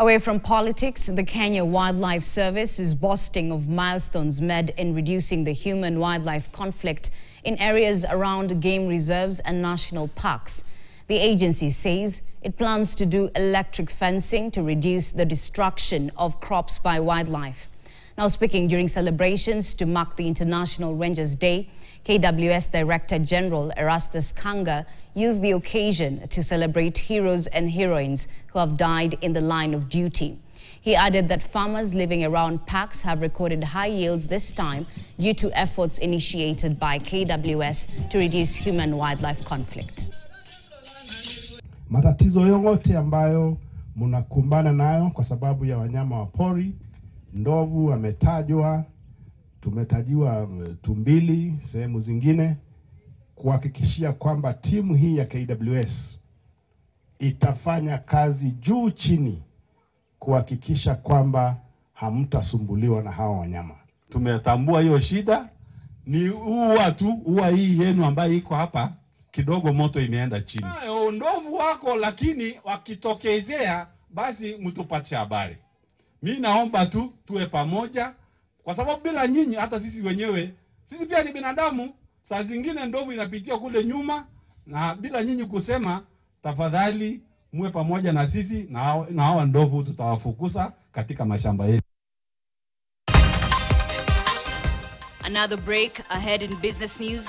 Away from politics, the Kenya Wildlife Service is boasting of milestones made in reducing the human-wildlife conflict in areas around game reserves and national parks. The agency says it plans to do electric fencing to reduce the destruction of crops by wildlife. Now speaking during celebrations to mark the International Rangers Day, KWS Director General Erastus Kanga used the occasion to celebrate heroes and heroines who have died in the line of duty. He added that farmers living around parks have recorded high yields this time due to efforts initiated by KWS to reduce human-wildlife conflict. Matatizo yote ambayo mnakumbana nayo kwa sababu ya wanyama wa ndovu ametajwa, tumetajiwa tumbili, sehemu zingine, kuhakikishia kwamba timu hii ya KWS itafanya kazi juu chini kuhakikisha kwamba hamtasumbuliwa na hawa wanyama. Tumetambua hiyo shida, ni ua tu ua hii yenu ambayo iko hapa kidogo, moto imeenda chini. Ndovu wako, lakini wakitokezea, basi mtupatie habari. Mi naomba tu tuwe pamoja, kwa sababu bila nyinyi, hata sisi wenyewe, sisi pia ni binadamu. Saa zingine ndovu inapitia kule nyuma, na bila nyinyi kusema, tafadhali muwe pamoja na sisi, na hao- na hawa ndovu tutawafukuza katika mashamba yetu. Another break ahead in business news.